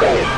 Uh,